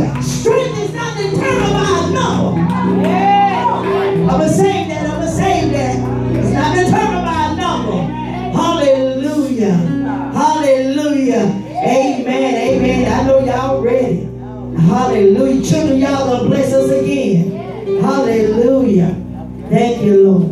Hallelujah. Strength is not determined by a number. I'm going to say that. I'm going to say that. It's not determined by a number. Hallelujah. Hallelujah. Amen. Amen. I know y'all ready. Hallelujah. Children, y'all going to bless us again. Hallelujah. Thank you, Lord.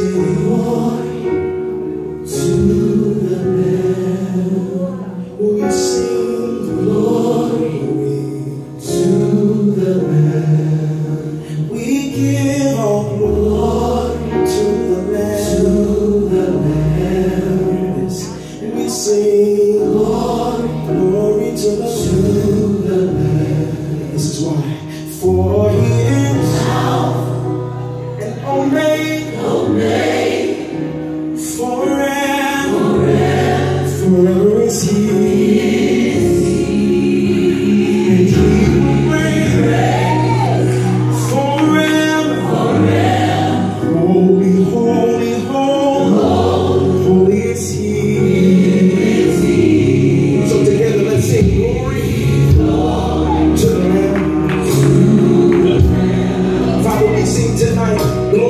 写给我 obey, obey, forever, forever is He. And He forever, forever, holy, holy, holy, holy, is He. So together let's sing glory, to the Lamb. Sing tonight.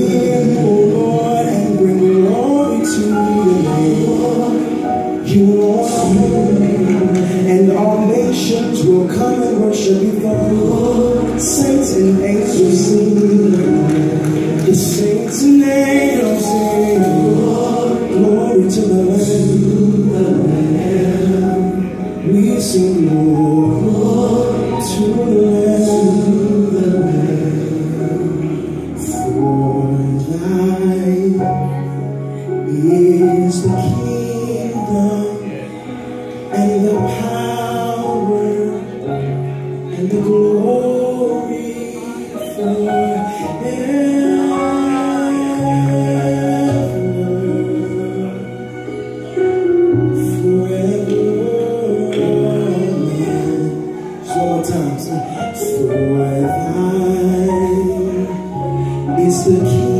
will for thine is the kingdom